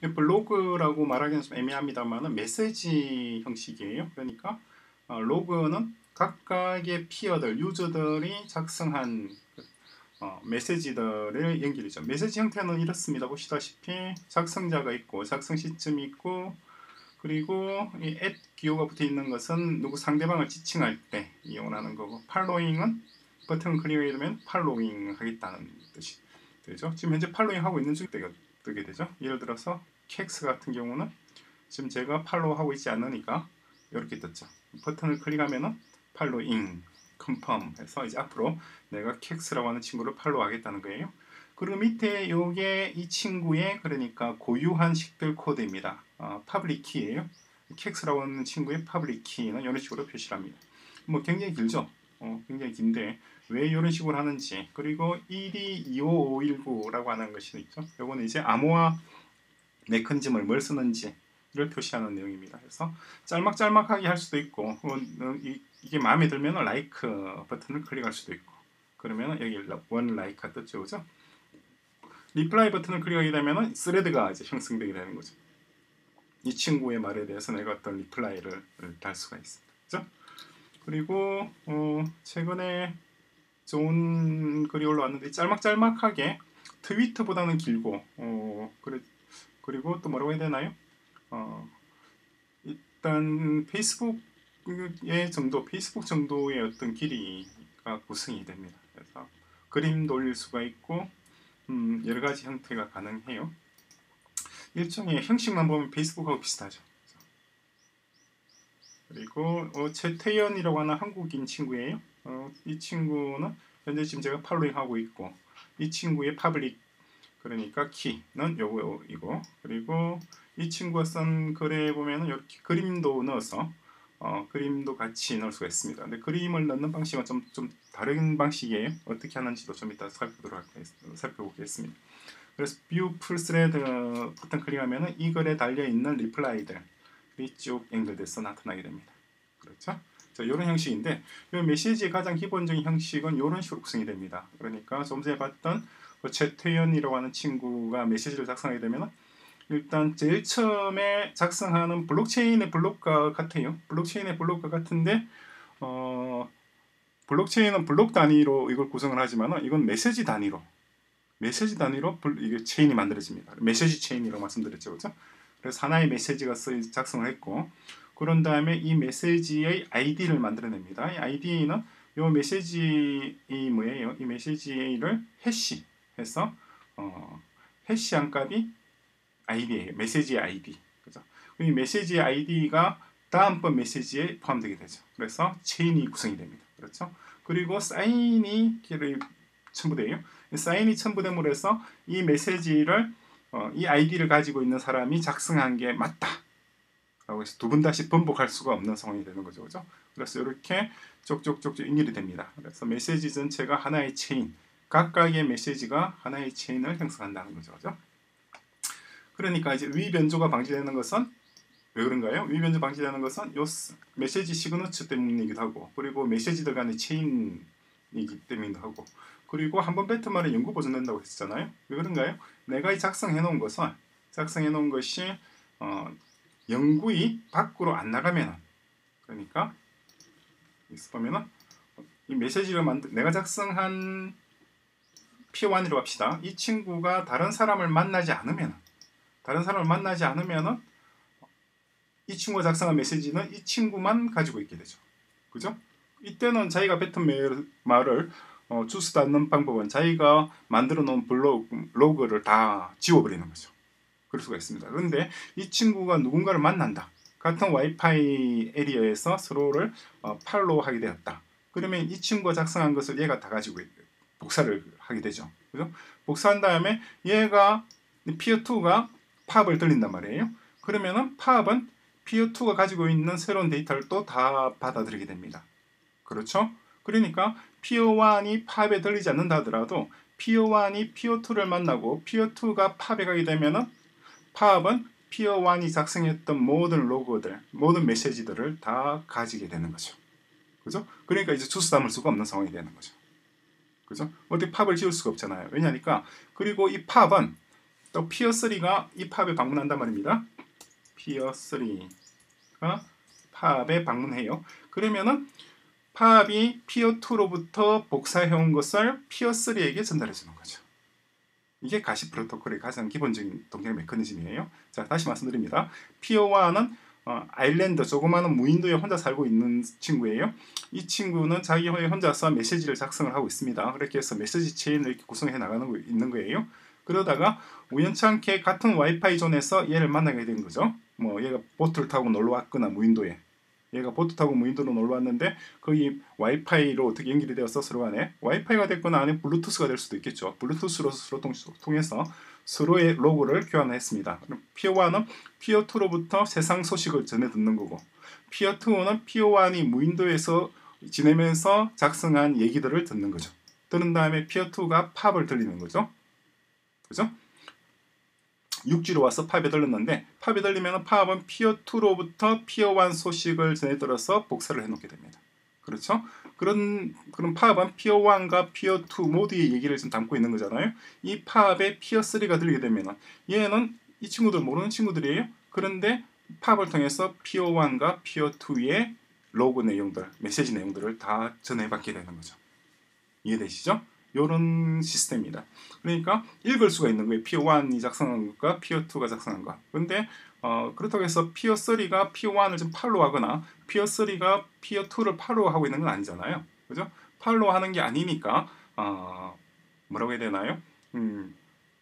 블로그라고 말하기는 좀 애매합니다만은 메시지 형식이에요. 그러니까 어, 로그는 각각의 피어들, 유저들이 작성한 어, 메시지들을 연결이죠. 메시지 형태는 이렇습니다. 보시다시피 작성자가 있고 작성 시점이 있고 그리고 이 at 기호가 붙어 있는 것은 누구 상대방을 지칭할 때 이용하는 거고 팔로잉은 버튼 클릭을 누르면 팔로잉 하겠다는 뜻이 되죠. 지금 현재 following 하고 있는 중에 뜨게 되죠. 예를 들어서 켑스 같은 경우는 지금 제가 follow 하고 있지 않으니까 이렇게 떴죠. 버튼을 클릭하면은 following confirm 해서 이제 앞으로 내가 켑스라고 하는 친구를 follow 하겠다는 거예요. 그리고 밑에 요게 이 친구의 그러니까 고유한 식별 코드입니다. 어, public key예요. 켑스라고 하는 친구의 public key는 이런 식으로 표시를 합니다. 뭐 굉장히 길죠. 어, 굉장히 긴데 왜 이런 식으로 하는지 그리고 ed25519라고 하는 것이 있죠. 요거는 이제 암호화 메커니즘을 뭘 쓰는지를 표시하는 내용입니다. 그래서 짤막짤막하게 할 수도 있고 어, 이게 마음에 들면 like 버튼을 클릭할 수도 있고 그러면 여기 one like가 떴죠. 그죠? reply 버튼을 클릭하게 되면 thread가 이제 형성되게 되는 거죠. 이 친구의 말에 대해서 내가 어떤 reply를 달 수가 있습니다. 그죠? 그리고 어, 최근에 좋은 글이 올라왔는데 짤막짤막하게 트위터보다는 길고 어, 그래, 그리고 또 뭐라고 해야 되나요? 어, 일단 페이스북의 정도, 페이스북 정도의 어떤 길이가 구성이 됩니다. 그래서 그림도 올릴 수가 있고 음, 여러 가지 형태가 가능해요. 일종의 형식만 보면 페이스북하고 비슷하죠. 그리고 어, 최태연이라고 하는 한국인 친구예요. 어, 이 친구는 현재 지금 제가 팔로잉 하고 있고 이 친구의 파블릭 그러니까 키는 요거이고 그리고 이 친구가 쓴 글에 보면은 이렇게 그림도 넣어서 어, 그림도 같이 넣을 수가 있습니다. 근데 그림을 넣는 방식은 좀, 좀 다른 방식이에요. 어떻게 하는지도 좀 이따 살펴보도록. 살펴보겠습니다. 그래서 view full thread 버튼 클릭하면은 이 글에 달려 있는 reply들이 쭉 연결돼서 나타나게 됩니다. 그렇죠? 자, 이런 형식인데 이 메시지의 가장 기본적인 형식은 이런 식으로 구성이 됩니다. 그러니까 좀 전에 봤던 그 최태현이라고 하는 친구가 메시지를 작성하게 되면 일단 제일 처음에 작성하는 블록체인의 블록과 같아요. 블록체인의 블록과 같은데 어, 블록체인은 블록 단위로 이걸 구성을 하지만 이건 메시지 단위로 메시지 단위로 이게 체인이 만들어집니다. 메시지 체인이라고 말씀드렸죠, 그렇죠? 그래서 하나의 메시지가 작성을 했고 그런 다음에 이 메시지의 아이디를 만들어냅니다. 이 아이디는 이 메시지 이 뭐예요? 이 메시지를 hash해서 어, hash한 값이 아이디예요. 메시지 아이디. 그죠? 이 메시지 아이디가 다음번 메시지에 포함되게 되죠. 그래서 체인이 구성이 됩니다. 그렇죠? 그리고 사인이 첨부돼요. 사인이 첨부됨으로 해서 이 메시지를 어, 이 아이디를 가지고 있는 사람이 작성한 게 맞다. 라고 해서 두 번 다시 번복할 수가 없는 상황이 되는 거죠. 그죠? 그래서 이렇게 쪽쪽쪽 연결이 됩니다. 그래서 메시지 전체가 하나의 체인, 각각의 메시지가 하나의 체인을 형성한다는 거죠. 그죠? 그러니까 이제 위 변조가 방지되는 것은 왜 그런가요? 위 변조 방지되는 것은 요 메시지 시그너처 때문이기도 하고 그리고 메시지들 간의 체인이기 때문이기도 하고 그리고 한 번 뱉은 말에 연구 보존된다고 했잖아요. 왜 그런가요? 내가 작성해 놓은 것은 작성해 놓은 것이 어, 영구히 밖으로 안 나가면 그러니까 보면은 이 메시지를 만들 내가 작성한 P1이라고 합시다. 이 친구가 다른 사람을 만나지 않으면 다른 사람을 만나지 않으면은 이 친구가 작성한 메시지는 이 친구만 가지고 있게 되죠. 그죠? 이때는 자기가 뱉은 말을 어, 주스도 않는 방법은 자기가 만들어 놓은 블로그, 로그를 다 지워버리는 거죠. 그럴 수가 있습니다. 그런데 이 친구가 누군가를 만난다. 같은 와이파이 에리어에서 서로를 어, 팔로우하게 되었다. 그러면 이 친구가 작성한 것을 얘가 다 가지고 복사를 하게 되죠. 그죠? 복사한 다음에 얘가 피어2가 팝을 들린단 말이에요. 그러면은 팝은 피어2가 가지고 있는 새로운 데이터를 또 다 받아들이게 됩니다. 그렇죠? 그러니까 피어1이 팝에 들리지 않는다 하더라도 피어1이 피어2를 만나고 피어2가 팝에 가게 되면은 팝은 피어1이 작성했던 모든 로고들, 모든 메시지들을 다 가지게 되는 거죠. 그죠? 그러니까 이제 주워 담을 수가 없는 상황이 되는 거죠. 그죠? 어떻게 pub을 지울 수가 없잖아요. 왜냐니까 그리고 이 pub은 또 peer 3가 이 pub에 방문한단 말입니다. peer 3가 pub에 방문해요. 그러면은 pub이 peer 2로부터 복사해온 것을 peer 3에게 전달해 주는 거죠. 이게 gossip 프로토콜의 가장 기본적인 동작 메커니즘이에요. 자, 다시 말씀드립니다. peer 1은 어, island 조그마한 무인도에 혼자 살고 있는 친구예요. 이 친구는 자기 혼자서 메시지를 작성을 하고 있습니다. 그렇게 해서 메시지 체인을 이렇게 구성해 나가는 거 있는 거예요. 그러다가 우연찮게 같은 와이파이 zone에서 얘를 만나게 된 거죠. 뭐 얘가 보트를 타고 놀러 왔거나 무인도에 얘가 보트 타고 무인도로 놀러 왔는데 거기 와이파이로 어떻게 연결이 되어서 서로 간에 와이파이가 됐거나 아니면 블루투스가 될 수도 있겠죠. 블루투스로 서로 통해서 서로의 log를 교환했습니다. 그럼 peer1은 peer2로부터 세상 소식을 전해 듣는 거고 peer2는 peer1이 무인도에서 지내면서 작성한 얘기들을 듣는 거죠. 들은 다음에 peer2가 pub을 들리는 거죠. 그죠? 육지로 와서 pub에 들렸는데 pub에 들리면 pub은 peer 2로부터 peer 1 소식을 전해 들어서 복사를 해놓게 됩니다. 그렇죠? 그런 그런 pub은 peer 1과 peer 2 모두의 얘기를 지금 담고 있는 거잖아요. 이 pub에 peer 3가 들리게 되면 얘는 이 친구들 모르는 친구들이에요. 그런데 pub을 통해서 peer 1과 peer 2의 로그 내용들, 메시지 내용들을 다 전해받게 되는 거죠. 이해되시죠? 이런 시스템입니다. 그러니까 읽을 수가 있는 거예요. peer 1이 작성한 것과 peer 2가 작성한 것. 근데 어, 그렇다고 해서 peer 3가 peer 1을 좀 follow하거나 peer 3가 peer 2를 follow하고 있는 건 아니잖아요. 그죠? follow하는 게 아니니까 어, 뭐라고 해야 되나요? 음,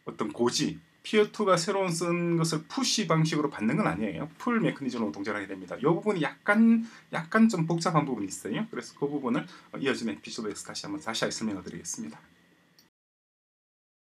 어떤 고지 peer 2가 새로운 쓴 것을 push 방식으로 받는 건 아니에요. pull 메커니즘으로 동작을 하게 됩니다. 이 부분이 약간 약간 좀 복잡한 부분이 있어요. 그래서 그 부분을 이어지는 에피소드에서 다시 한번 다시 설명을 드리겠습니다.